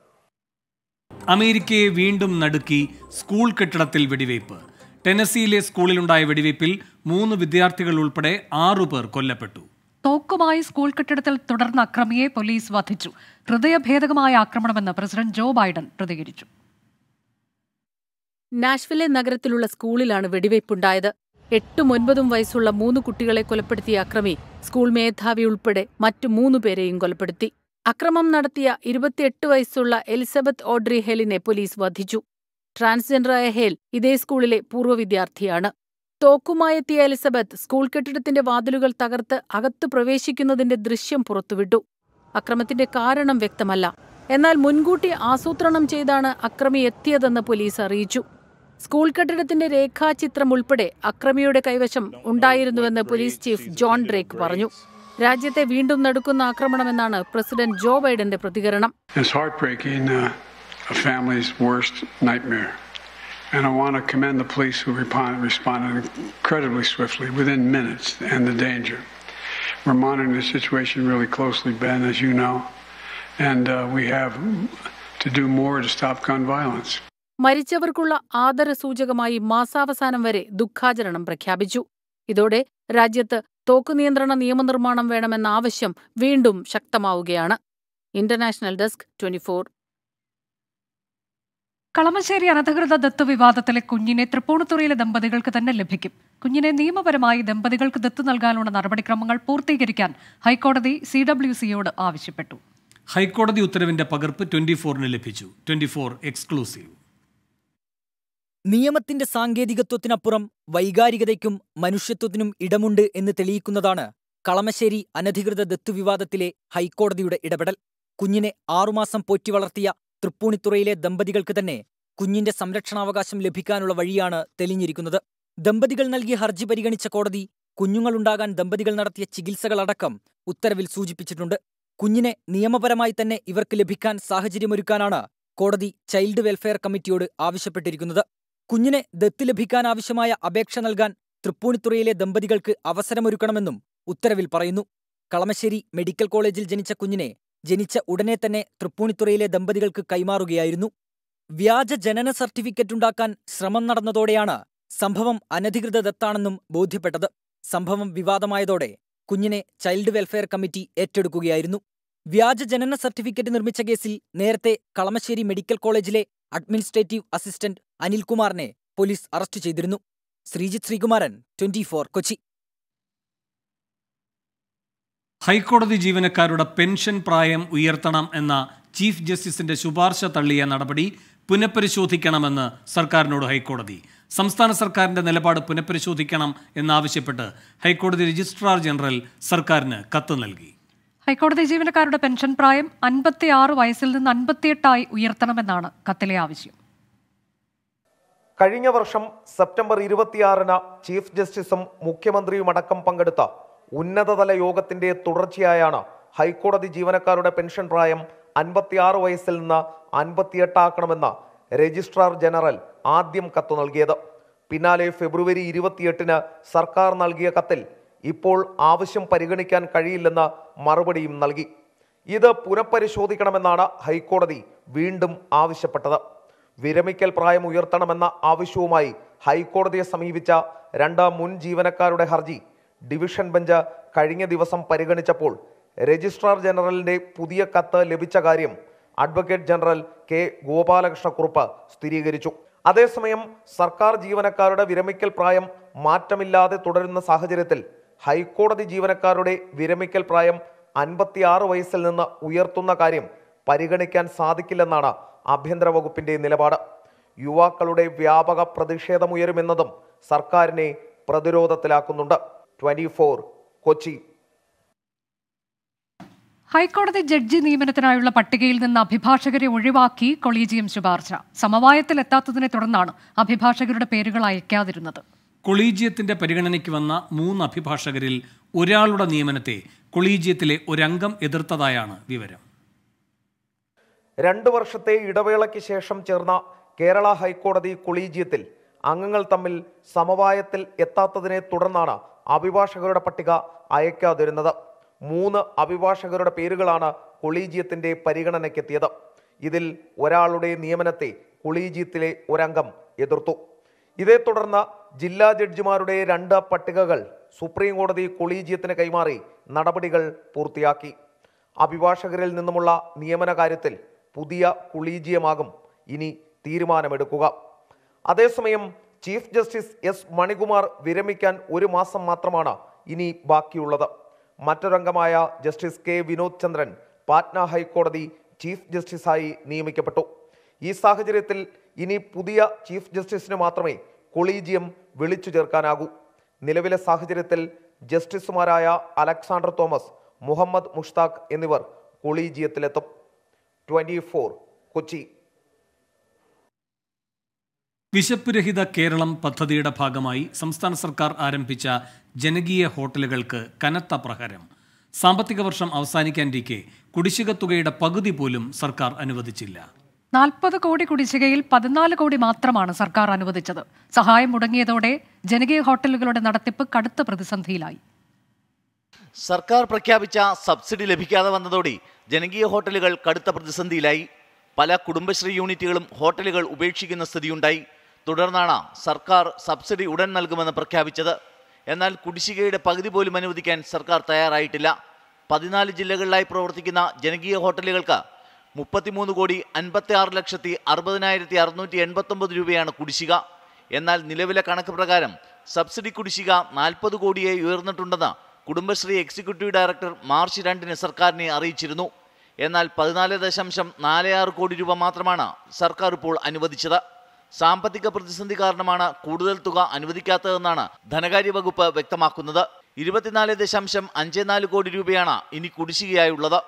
അമേരിക്കയെ വീണ്ടും നടുക്കി സ്കൂൾ കെട്ടിടത്തിൽ വെടിവയ്പ്. ടെനസിയിലെ സ്കൂളിലുണ്ടായ വെടിവയ്പിൽ മൂന്ന് വിദ്യാർത്ഥികൾ ഉൾപ്പെടെ ആറുപേർ കൊല്ലപ്പെട്ടു. തോക്കുമായി സ്കൂൾ കെട്ടിടത്തിൽ തുടർന്ന അക്രമിയെ പോലീസ് വധിച്ചു. ഹൃദയഭേദകമായ ആക്രമണമെന്ന് പ്രസിഡന്റ് ജോ ബൈഡൻ പ്രതികരിച്ചു. നാഷ്വിലെ നഗരത്തിലുള്ള സ്കൂളിലാണ് വെടിവയ്പുണ്ടായത്. എട്ടും ഒൻപതും വയസ്സുള്ള മൂന്ന് കുട്ടികളെ കൊലപ്പെടുത്തിയ അക്രമി സ്കൂൾ മേധാവി ഉൾപ്പെടെ മറ്റു മൂന്നുപേരെയും കൊലപ്പെടുത്തി. അക്രമം നടത്തിയ ഇരുപത്തിയെട്ട് വയസ്സുള്ള എലിസബത്ത് ഓഡ്രി ഹെലിനെ പോലീസ് വധിച്ചു. ട്രാൻസ്ജെൻഡറായ ഹേൽ ഇതേ സ്കൂളിലെ പൂർവ വിദ്യാർത്ഥിയാണ്. തോക്കുമായെത്തിയ എലിസബത്ത് സ്കൂൾ കെട്ടിടത്തിന്റെ വാതിലുകൾ തകർത്ത് അകത്തു പ്രവേശിക്കുന്നതിന്റെ ദൃശ്യം പുറത്തുവിട്ടു. അക്രമത്തിന്റെ കാരണം വ്യക്തമല്ല. എന്നാൽ മുൻകൂട്ടി ആസൂത്രണം ചെയ്താണ് അക്രമി എത്തിയതെന്ന് പോലീസ് അറിയിച്ചു. സ്കൂൾ കെട്ടിടത്തിന്റെ രേഖാചിത്രം ഉൾപ്പെടെ അക്രമിയുടെ കൈവശം ഉണ്ടായിരുന്നുവെന്ന് പോലീസ് ചീഫ് ജോൺ ഡ്രേക്ക് പറഞ്ഞു. രാജ്യത്തെ വീണ്ടും നടക്കുന്ന ആക്രമണമെന്നാണ് പ്രസിഡന്റ് ജോ ബൈഡന്റെ പ്രതികരണം It's heartbreaking, uh, a family's worst nightmare. And I want to commend the police who responded incredibly swiftly within minutes and the danger. We're monitoring the situation really closely, Ben, as you know, and uh, we have to do more to stop gun violence. മരിച്ചവർക്കുള്ള ആദര സൂചകമായി മാസാവസാനം വരെ ദുഃഖാചരണം പ്രഖ്യാപിച്ചു ഇതോടെ രാജ്യത്ത് തോക്കു നിയന്ത്രണ നിയമനിർമ്മാണം വേണമെന്ന ആവശ്യം വീണ്ടും ശക്തമാവുകയാണ്. International desk twenty four Kalamassery അനധികൃത ദത്ത് വിവാദത്തിലെ കുഞ്ഞിനെ തൃപ്പൂണിത്തുറയിലെ ദമ്പതികൾക്ക് തന്നെ ലഭിക്കും. കുഞ്ഞിനെ നിയമപരമായി ദമ്പതികൾക്ക് ദത്ത് നൽകാനുള്ള നടപടിക്രമങ്ങൾ പൂർത്തീകരിക്കാൻ ഹൈക്കോടതി സി ഡബ്ല്യു സിയോട് ആവശ്യപ്പെട്ടു. ഹൈക്കോടതി ഉത്തരവിന്റെ പകർപ്പ് ട്വന്റി ഫോറിന് ലഭിച്ചു. Twenty four exclusive. നിയമത്തിന്റെ സാങ്കേതികത്വത്തിനപ്പുറം വൈകാരികതയ്ക്കും മനുഷ്യത്വത്തിനും ഇടമുണ്ട് എന്ന് തെളിയിക്കുന്നതാണ് കളമശ്ശേരി അനധികൃത ദത്തു വിവാദത്തിലെ ഹൈക്കോടതിയുടെ ഇടപെടൽ. കുഞ്ഞിനെ ആറുമാസം പോറ്റി വളർത്തിയ തൃപ്പൂണിത്തുറയിലെ ദമ്പതികൾക്ക് തന്നെ കുഞ്ഞിന്റെ സംരക്ഷണാവകാശം ലഭിക്കാനുള്ള വഴിയാണ് തെളിഞ്ഞിരിക്കുന്നത്. ദമ്പതികൾ നൽകിയ ഹർജി പരിഗണിച്ച കോടതി കുഞ്ഞുങ്ങളുണ്ടാകാൻ ദമ്പതികൾ നടത്തിയ ചികിത്സകളടക്കം ഉത്തരവിൽ സൂചിപ്പിച്ചിട്ടുണ്ട്. കുഞ്ഞിനെ നിയമപരമായി തന്നെ ഇവർക്ക് ലഭിക്കാൻ സാഹചര്യമൊരുക്കാനാണ് കോടതി ചൈൽഡ് വെൽഫെയർ കമ്മിറ്റിയോട് ആവശ്യപ്പെട്ടിരിക്കുന്നത്. കുഞ്ഞിനെ ദത്ത് ലഭിക്കാനാവശ്യമായ അപേക്ഷ നൽകാൻ തൃപ്പൂണിത്തുറയിലെ ദമ്പതികൾക്ക് അവസരമൊരുക്കണമെന്നും ഉത്തരവിൽ പറയുന്നു. കളമശ്ശേരി മെഡിക്കൽ കോളേജിൽ ജനിച്ച കുഞ്ഞിനെ ജനിച്ച ഉടനെ തന്നെ തൃപ്പൂണിത്തുറയിലെ ദമ്പതികൾക്ക് കൈമാറുകയായിരുന്നു. വ്യാജ ജനന സർട്ടിഫിക്കറ്റ് ഉണ്ടാക്കാൻ ശ്രമം നടന്നതോടെയാണ് സംഭവം അനധികൃത ദത്താണെന്നും ബോധ്യപ്പെട്ടത്. സംഭവം വിവാദമായതോടെ കുഞ്ഞിനെ ചൈൽഡ് വെൽഫെയർ കമ്മിറ്റി ഏറ്റെടുക്കുകയായിരുന്നു. വ്യാജ ജനന സർട്ടിഫിക്കറ്റ് നിർമ്മിച്ച കേസിൽ നേരത്തെ കളമശ്ശേരി മെഡിക്കൽ കോളേജിലെ അഡ്മിനിസ്ട്രേറ്റീവ് അസിസ്റ്റന്റ് അനിൽകുമാറിനെ പോലീസ് അറസ്റ്റ് ചെയ്തിരുന്നു. ശ്രീജിത് ശ്രീകുമാരൻ ട്വന്റി കൊച്ചി. ഹൈക്കോടതി ജീവനക്കാരുടെ പെൻഷൻ പ്രായം ഉയർത്തണം എന്ന ചീഫ് ജസ്റ്റിസിന്റെ ശുപാർശ തള്ളിയ നടപടി പുനഃപരിശോധിക്കണമെന്ന് സർക്കാരിനോട് ഹൈക്കോടതി. സംസ്ഥാന സർക്കാരിന്റെ നിലപാട് പുനഃപരിശോധിക്കണം എന്നാവശ്യപ്പെട്ട് ഹൈക്കോടതി രജിസ്ട്രാർ ജനറൽ സർക്കാരിന് കത്ത് നൽകി. ഹൈക്കോടതി ജീവനക്കാരുടെ പെൻഷൻ പ്രായം അൻപത്തിയാറ് വയസ്സിൽ നിന്ന് അൻപത്തിയെട്ടായി ഉയർത്തണമെന്നാണ് കത്തിലെ ആവശ്യം. കഴിഞ്ഞ വർഷം സെപ്റ്റംബർ ഇരുപത്തിയാറിന് ചീഫ് ജസ്റ്റിസും മുഖ്യമന്ത്രിയുമടക്കം പങ്കെടുത്ത ഉന്നതതല യോഗത്തിന്റെ തുടർച്ചയായാണ് ഹൈക്കോടതി ജീവനക്കാരുടെ പെൻഷൻ പ്രായം അൻപത്തിയാറ് വയസ്സിൽ നിന്ന് അൻപത്തിയെട്ടാക്കണമെന്ന് രജിസ്ട്രാർ ജനറൽ ആദ്യം കത്ത് നൽകിയത്. പിന്നാലെ ഫെബ്രുവരി ഇരുപത്തിയെട്ടിന് സർക്കാർ നൽകിയ കത്തിൽ ഇപ്പോൾ ആവശ്യം പരിഗണിക്കാൻ കഴിയില്ലെന്ന് മറുപടിയും നൽകി. ഇത് പുനഃപരിശോധിക്കണമെന്നാണ് ഹൈക്കോടതി വീണ്ടും ആവശ്യപ്പെട്ടത്. വിരമിക്കൽ പ്രായം ഉയർത്തണമെന്ന ആവശ്യവുമായി ഹൈക്കോടതിയെ സമീപിച്ച രണ്ടാം മുൻ ജീവനക്കാരുടെ ഹർജി ഡിവിഷൻ ബെഞ്ച് കഴിഞ്ഞ ദിവസം പരിഗണിച്ചപ്പോൾ രജിസ്ട്രാർ ജനറലിന്റെ പുതിയ കത്ത് ലഭിച്ച കാര്യം അഡ്വക്കേറ്റ് ജനറൽ കെ ഗോപാലകൃഷ്ണക്കുറുപ്പ് സ്ഥിരീകരിച്ചു. അതേസമയം സർക്കാർ ജീവനക്കാരുടെ വിരമിക്കൽ പ്രായം മാറ്റമില്ലാതെ തുടരുന്ന സാഹചര്യത്തിൽ ഹൈക്കോടതി ജീവനക്കാരുടെ വിരമിക്കൽ പ്രായം അൻപത്തിയാറ് വയസ്സിൽ നിന്ന് ഉയർത്തുന്ന കാര്യം പരിഗണിക്കാൻ സാധിക്കില്ലെന്നാണ് ആഭ്യന്തര വകുപ്പിന്റെ നിലപാട്. യുവാക്കളുടെ വ്യാപക പ്രതിഷേധമുയരുമെന്നതും സർക്കാരിനെ പ്രതിരോധത്തിലാക്കുന്നുണ്ട്. ട്വന്റി കൊച്ചി. ഹൈക്കോടതി ജഡ്ജി നിയമനത്തിനായുള്ള പട്ടികയിൽ നിന്ന് അഭിഭാഷകരെ ഒഴിവാക്കി കൊളീജിയം ശുപാർശ. സമവായത്തിലെത്താത്തതിനെ തുടർന്നാണ് അഭിഭാഷകരുടെ പേരുകൾ അയക്കാതിരുന്നത്. കൊളീജിയത്തിന്റെ പരിഗണനയ്ക്ക് വന്ന മൂന്ന് അഭിഭാഷകരിൽ ഒരാളുടെ നിയമനത്തെ കൊളീജിയത്തിലെ ഒരംഗം എതിർത്തതായാണ് വിവരം. രണ്ട് വർഷത്തെ ഇടവേളയ്ക്ക് ശേഷം ചേർന്ന കേരള ഹൈക്കോടതി കൊളീജിയത്തിൽ അംഗങ്ങൾ തമ്മിൽ സമവായത്തിൽ എത്താത്തതിനെ തുടർന്നാണ് അഭിഭാഷകരുടെ പട്ടിക അയക്കാതിരുന്നത്. മൂന്ന് അഭിഭാഷകരുടെ പേരുകളാണ് കൊളീജിയത്തിന്റെ പരിഗണനയ്ക്കെത്തിയത്. ഇതിൽ ഒരാളുടെ നിയമനത്തെ കൊളീജിയത്തിലെ ഒരംഗം എതിർത്തു. ഇതേ തുടർന്ന് ജില്ലാ ജഡ്ജിമാരുടെ രണ്ട് പട്ടികകൾ സുപ്രീം കോടതി കൊളീജിയത്തിന് കൈമാറി നടപടികൾ പൂർത്തിയാക്കി. അഭിഭാഷകരിൽ നിന്നുമുള്ള നിയമന കാര്യത്തിൽ പുതിയ കൊളീജിയമാകും ഇനി തീരുമാനമെടുക്കുക. അതേസമയം ചീഫ് ജസ്റ്റിസ് എസ് മണികുമാർ വിരമിക്കാൻ ഒരു മാസം മാത്രമാണ് ഇനി ബാക്കിയുള്ളത്. മറ്റൊരംഗമായ ജസ്റ്റിസ് കെ വിനോദ് ചന്ദ്രൻ പാറ്റ്ന ഹൈക്കോടതി ചീഫ് ജസ്റ്റിസായി നിയമിക്കപ്പെട്ടു. ഈ സാഹചര്യത്തിൽ ഇനി പുതിയ ചീഫ് ജസ്റ്റിസിന് മാത്രമേ കൊളീജിയം വിളിച്ചു ചേർക്കാനാകൂ. നിലവിലെ സാഹചര്യത്തിൽ ജസ്റ്റിസുമാരായ അലക്സാണ്ടർ തോമസ് മുഹമ്മദ് മുഷ്താഖ് എന്നിവർ കൊളീജിയത്തിലെത്തും. ട്വന്റി ഫോർ കൊച്ചി വിശപ്പ് രഹിത കേരളം പദ്ധതിയുടെ ഭാഗമായി സംസ്ഥാന സർക്കാർ ആരംഭിച്ച ജനകീയ ഹോട്ടലുകൾക്ക് കനത്ത പ്രഹരം. സാമ്പത്തിക വർഷം അവസാനിക്കാനിരിക്കെ കുടിശ്ശിക തുകയുടെ പകുതി പോലും സർക്കാർ അനുവദിച്ചില്ല. നാൽപ്പത് കോടി കുടിശ്ശികയിൽ പതിനാല് കോടി മാത്രമാണ് സർക്കാർ അനുവദിച്ചത്. സഹായം മുടങ്ങിയതോടെ ജനകീയ ഹോട്ടലുകളുടെ നടത്തിപ്പ് കടുത്ത പ്രതിസന്ധിയിലായി. സർക്കാർ പ്രഖ്യാപിച്ച സബ്സിഡി ലഭിക്കാതെ വന്നതോടെ ജനകീയ ഹോട്ടലുകൾ കടുത്ത പ്രതിസന്ധിയിലായി. പല കുടുംബശ്രീ യൂണിറ്റുകളും ഹോട്ടലുകൾ ഉപേക്ഷിക്കുന്ന സ്ഥിതിയുണ്ടായി. തുടർന്നാണ് സർക്കാർ സബ്സിഡി ഉടൻ നൽകുമെന്ന് പ്രഖ്യാപിച്ചത്. എന്നാൽ കുടിശ്ശികയുടെ പകുതി പോലും അനുവദിക്കാൻ സർക്കാർ തയ്യാറായിട്ടില്ല. പതിനാല് ജില്ലകളിലായി പ്രവർത്തിക്കുന്ന ജനകീയ ഹോട്ടലുകൾക്ക് മുപ്പത്തിമൂന്ന് കോടി അൻപത്തി ആറ് ലക്ഷത്തി അറുപതിനായിരത്തി അറുന്നൂറ്റി എൺപത്തൊമ്പത് രൂപയാണ് കുടിശ്ശിക. എന്നാൽ നിലവിലെ കണക്ക് പ്രകാരം സബ്സിഡി കുടിശ്ശിക നാൽപ്പത് കോടിയായി ഉയർന്നിട്ടുണ്ടെന്ന് കുടുംബശ്രീ എക്സിക്യൂട്ടീവ് ഡയറക്ടർ മാർച്ച് രണ്ടിന് സർക്കാരിനെ അറിയിച്ചിരുന്നു. എന്നാൽ പതിനാല് ദശാംശം നാല് ആറ് കോടി രൂപ മാത്രമാണ് സർക്കാർ ഇപ്പോൾ അനുവദിച്ചത്. സാമ്പത്തിക പ്രതിസന്ധി കാരണമാണ് കൂടുതൽ തുക അനുവദിക്കാത്തതെന്നാണ് ധനകാര്യ വകുപ്പ് വ്യക്തമാക്കുന്നത്. ഇരുപത്തിനാല് ദശാംശം അഞ്ച് നാല് കോടി രൂപയാണ് ഇനി കുടിശ്ശികയായുള്ളത്.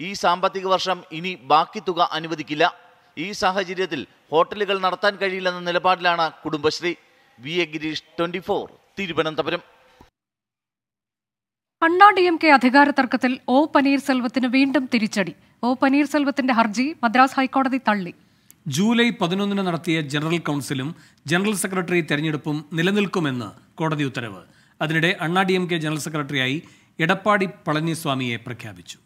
ഈ സാമ്പത്തിക വർഷം ഇനി ബാക്കി തുക അനുവദിക്കില്ല. ഈ സാഹചര്യത്തിൽ ഹോട്ടലുകൾ നടത്താൻ കഴിയില്ലെന്ന നിലപാടിലാണ് Kudumbashree. V A Gireesh twenty Thiruvananthapuram. Anna D M K അധികാര തർക്കത്തിൽ ഒ പനീർസെൽവത്തിന് വീണ്ടും തിരിച്ചടി. ഒ പനീർസെൽവത്തിന്റെ ഹർജി മദ്രാസ് ഹൈക്കോടതി തള്ളി. ജൂലൈ പതിനൊന്നിന് നടത്തിയ ജനറൽ കൗൺസിലും ജനറൽ സെക്രട്ടറി തെരഞ്ഞെടുപ്പും നിലനിൽക്കുമെന്ന് കോടതി ഉത്തരവ്. അതിനിടെ അണ്ണാ ഡി എം കെ ജനറൽ സെക്രട്ടറിയായി എടപ്പാടി പളനിസ്വാമിയെ പ്രഖ്യാപിച്ചു.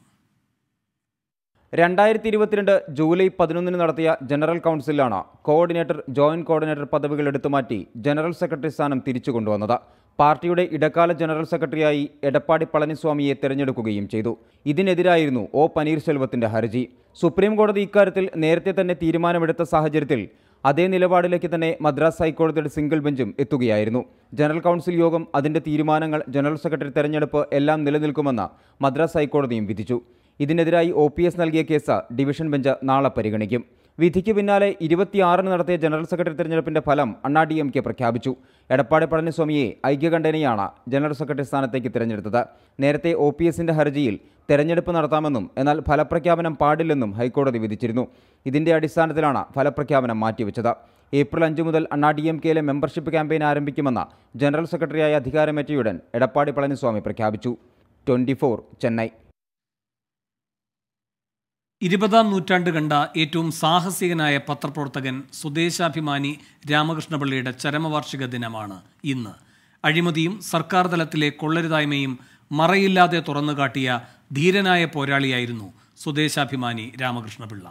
രണ്ടായിരത്തി ഇരുപത്തിരണ്ട് ജൂലൈ പതിനൊന്നിന് നടത്തിയ ജനറൽ കൗൺസിലാണ് കോർഡിനേറ്റർ ജോയിന്റ് കോർഡിനേറ്റർ പദവികൾ എടുത്തുമാറ്റി ജനറൽ സെക്രട്ടറി സ്ഥാനം തിരിച്ചു കൊണ്ടുവന്നത് പാർട്ടിയുടെ ഇടക്കാല ജനറൽ സെക്രട്ടറിയായി എടപ്പാടി പളനിസ്വാമിയെ തെരഞ്ഞെടുക്കുകയും ചെയ്തു. ഇതിനെതിരായിരുന്നു ഒ പനീർശെൽവത്തിന്റെ ഹർജി. സുപ്രീം കോടതി ഇക്കാര്യത്തിൽ നേരത്തെ തന്നെ തീരുമാനമെടുത്ത സാഹചര്യത്തിൽ അതേ നിലപാടിലേക്ക് തന്നെ മദ്രാസ് ഹൈക്കോടതിയുടെ സിംഗിൾ ബെഞ്ചും എത്തുകയായിരുന്നു. ജനറൽ കൗൺസിൽ യോഗം അതിന്റെ തീരുമാനങ്ങൾ ജനറൽ സെക്രട്ടറി തെരഞ്ഞെടുപ്പ് എല്ലാം നിലനിൽക്കുമെന്ന് മദ്രാസ് ഹൈക്കോടതിയും വിധിച്ചു. ഇതിനെതിരായി ഒ പി എസ് നൽകിയ കേസ് ഡിവിഷൻ ബെഞ്ച് നാളെ പരിഗണിക്കും. വിധിക്ക് പിന്നാലെ ഇരുപത്തിയാറിന് നടത്തിയ ജനറൽ സെക്രട്ടറി തെരഞ്ഞെടുപ്പിന്റെ ഫലം അണ്ണാ ഡി എം കെ പ്രഖ്യാപിച്ചു. എടപ്പാടി പളനിസ്വാമിയെ ഐക്യകണ്ഠനെയാണ് ജനറൽ സെക്രട്ടറി സ്ഥാനത്തേക്ക് തിരഞ്ഞെടുത്തത്. നേരത്തെ ഒ പി എസിന്റെ ഹർജിയിൽ തെരഞ്ഞെടുപ്പ് നടത്താമെന്നും എന്നാൽ ഫലപ്രഖ്യാപനം പാടില്ലെന്നും ഹൈക്കോടതി വിധിച്ചിരുന്നു. ഇതിന്റെ അടിസ്ഥാനത്തിലാണ് ഫലപ്രഖ്യാപനം മാറ്റിവെച്ചത്. ഏപ്രിൽ അഞ്ച് മുതൽ അണ്ണാ ഡി എം കെയിലെ മെമ്പർഷിപ്പ് ക്യാമ്പയിൻ ആരംഭിക്കുമെന്ന് ജനറൽ സെക്രട്ടറിയായ അധികാരമേറ്റയുടൻ എടപ്പാടി പളനിസ്വാമി പ്രഖ്യാപിച്ചു. ട്വന്റി ചെന്നൈ. ഇരുപതാം നൂറ്റാണ്ട് കണ്ട ഏറ്റവും സാഹസികനായ പത്രപ്രവർത്തകൻ സ്വദേശാഭിമാനി രാമകൃഷ്ണപിള്ളയുടെ ചരമവാർഷിക ദിനമാണ് ഇന്ന്. അഴിമതിയും സർക്കാർ തലത്തിലെ കൊള്ളരുതായ്മയും മറയില്ലാതെ തുറന്നുകാട്ടിയ ധീരനായ പോരാളിയായിരുന്നു സ്വദേശാഭിമാനി രാമകൃഷ്ണപിള്ള.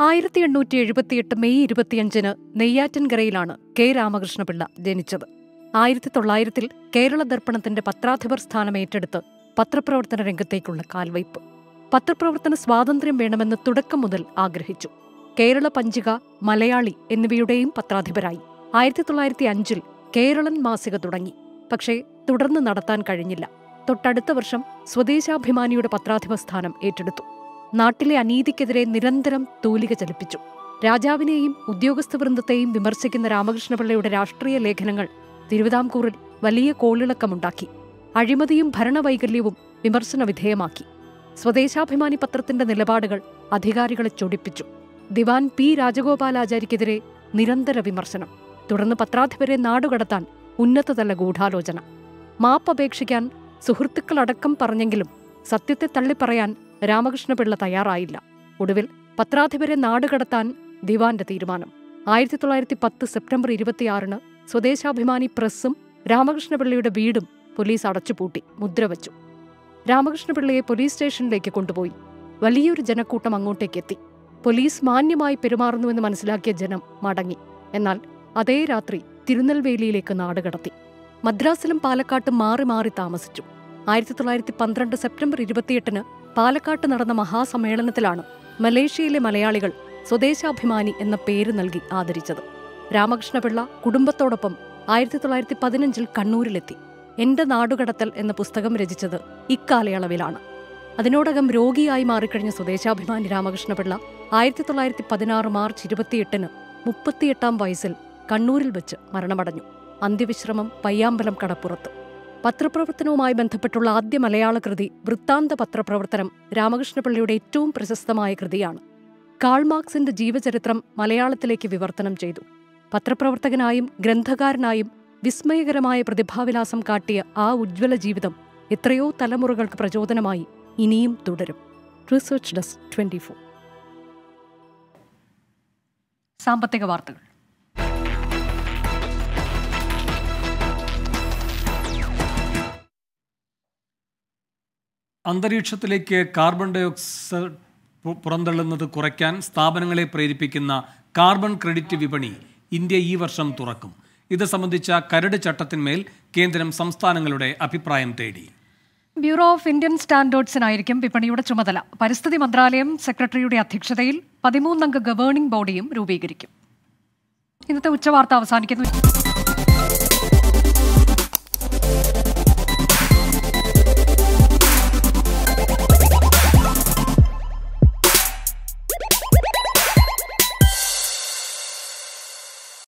ആയിരത്തി എണ്ണൂറ്റി എഴുപത്തിയെട്ട് മെയ് ഇരുപത്തിയഞ്ചിന് നെയ്യാറ്റിൻകരയിലാണ് കെ രാമകൃഷ്ണപിള്ള ജനിച്ചത്. ആയിരത്തി തൊള്ളായിരത്തിൽ കേരള ദർപ്പണത്തിന്റെ പത്രാധിപർ സ്ഥാനം ഏറ്റെടുത്ത് പത്രപ്രവർത്തന രംഗത്തേക്കുള്ള കാൽവയ്പ്. പത്രപ്രവർത്തന സ്വാതന്ത്ര്യം വേണമെന്ന് തുടക്കം മുതൽ ആഗ്രഹിച്ചു. കേരള പഞ്ചിക മലയാളി എന്നിവയുടെയും പത്രാധിപരായി. ആയിരത്തി തൊള്ളായിരത്തി അഞ്ചിൽ കേരളൻ മാസിക തുടങ്ങി. പക്ഷേ തുടർന്ന് നടത്താൻ കഴിഞ്ഞില്ല. തൊട്ടടുത്ത വർഷം സ്വദേശാഭിമാനിയുടെ പത്രാധിപ സ്ഥാനം ഏറ്റെടുത്തു. നാട്ടിലെ അനീതിക്കെതിരെ നിരന്തരം തൂലിക ചലിപ്പിച്ചു. രാജാവിനെയും ഉദ്യോഗസ്ഥ വൃന്ദത്തെയും വിമർശിക്കുന്ന രാമകൃഷ്ണപിള്ളയുടെ രാഷ്ട്രീയ ലേഖനങ്ങൾ തിരുവിതാംകൂറിൽ വലിയ കോളിളക്കമുണ്ടാക്കി. അഴിമതിയും ഭരണവൈകല്യവും വിമർശന വിധേയമാക്കി സ്വദേശാഭിമാനി പത്രത്തിന്റെ നിലപാടുകൾ അധികാരികളെ ചൊടിപ്പിച്ചു. ദിവാൻ പി. രാജഗോപാലാചാരിക്കെതിരെ നിരന്തര വിമർശനം. തുടർന്ന് പത്രാധിപരെ നാടുകടത്താൻ ഉന്നതതല ഗൂഢാലോചന. മാപ്പപേക്ഷിക്കാൻ സുഹൃത്തുക്കളടക്കം പറഞ്ഞെങ്കിലും സത്യത്തെ തള്ളിപ്പറയാൻ രാമകൃഷ്ണപിള്ള തയ്യാറായില്ല. ഒടുവിൽ പത്രാധിപരെ നാടുകടത്താൻ ദിവാന്റെ തീരുമാനം. ആയിരത്തി തൊള്ളായിരത്തി പത്ത് സെപ്റ്റംബർ ഇരുപത്തിയാറിന് സ്വദേശാഭിമാനി പ്രസ്സും രാമകൃഷ്ണപിള്ളയുടെ വീടും പോലീസ് അടച്ചുപൂട്ടി മുദ്രവച്ചു. രാമകൃഷ്ണപിള്ളയെ പോലീസ് സ്റ്റേഷനിലേക്ക് കൊണ്ടുപോയി. വലിയൊരു ജനക്കൂട്ടം അങ്ങോട്ടേക്ക് എത്തി പോലീസ് മാന്യമായി പെരുമാറുന്നുവെന്ന് മനസ്സിലാക്കിയ ജനം മടങ്ങി. എന്നാൽ അതേ രാത്രി തിരുനെൽവേലിയിലേക്ക് നാടുകടത്തി മദ്രാസിലും പാലക്കാട്ടും മാറി മാറി താമസിച്ചു. ആയിരത്തി തൊള്ളായിരത്തി പന്ത്രണ്ട് സെപ്റ്റംബർ ഇരുപത്തിയെട്ടിന് പാലക്കാട്ട് നടന്ന മഹാസമ്മേളനത്തിലാണ് മലേഷ്യയിലെ മലയാളികൾ സ്വദേശാഭിമാനി എന്ന പേര് നൽകി ആദരിച്ചത്. രാമകൃഷ്ണപിള്ള കുടുംബത്തോടൊപ്പം ആയിരത്തി തൊള്ളായിരത്തി പതിനഞ്ചിൽ കണ്ണൂരിലെത്തി. എന്റെ നാടുകടത്തൽ എന്ന പുസ്തകം രചിച്ചത് ഇക്കാലയളവിലാണ്. അതിനോടകം രോഗിയായി മാറിക്കഴിഞ്ഞ സ്വദേശാഭിമാനി രാമകൃഷ്ണപിള്ള ആയിരത്തി തൊള്ളായിരത്തി പതിനാറ് മാർച്ച് ഇരുപത്തിയെട്ടിന് മുപ്പത്തിയെട്ടാം വയസ്സിൽ കണ്ണൂരിൽ വെച്ച് മരണമടഞ്ഞു. അന്ത്യവിശ്രമം പയ്യാമ്പലം കടപ്പുറത്ത്. പത്രപ്രവർത്തനവുമായി ബന്ധപ്പെട്ടുള്ള ആദ്യ മലയാള കൃതി വൃത്താന്ത പത്രപ്രവർത്തനം രാമകൃഷ്ണപിള്ളയുടെ ഏറ്റവും പ്രശസ്തമായ കൃതിയാണ്. കാൾമാർക്സിന്റെ ജീവചരിത്രം മലയാളത്തിലേക്ക് വിവർത്തനം ചെയ്തു. പത്രപ്രവർത്തകനായും ഗ്രന്ഥകാരനായും വിസ്മയകരമായ പ്രതിഭാവിലാസം കാട്ടിയ ആ ഉജ്ജ്വല ജീവിതം എത്രയോ തലമുറകൾക്ക് പ്രചോദനമായി ഇനിയും തുടരും. റിസർച്ച് ഡെസ്ക് ട്വന്റി ഫോർ സാമ്പത്തിക വാർത്തകൾ. അന്തരീക്ഷത്തിലേക്ക് കാർബൺ ഡയോക്സൈഡ് പുറന്തള്ളുന്നത് കുറയ്ക്കാൻ സ്ഥാപനങ്ങളെ പ്രേരിപ്പിക്കുന്ന കാർബൺ ക്രെഡിറ്റ് വിപണി ഇന്ത്യ ഈ വർഷം തുറക്കും. ഇത് സംബന്ധിച്ച കരട് ചട്ടത്തിന്മേൽ കേന്ദ്രം സംസ്ഥാനങ്ങളുടെ അഭിപ്രായം തേടി. ബ്യൂറോ ഓഫ് ഇന്ത്യൻ സ്റ്റാൻഡേർഡ്സിനായിരിക്കും വിപണിയുടെ ചുമതല. പരിസ്ഥിതി മന്ത്രാലയം സെക്രട്ടറിയുടെ അധ്യക്ഷതയിൽ പതിമൂന്നംഗ ഗവേണിംഗ് ബോഡിയും രൂപീകരിക്കും. ഇന്നത്തെ ഉച്ചവാർത്ത അവസാനിക്കുന്നു.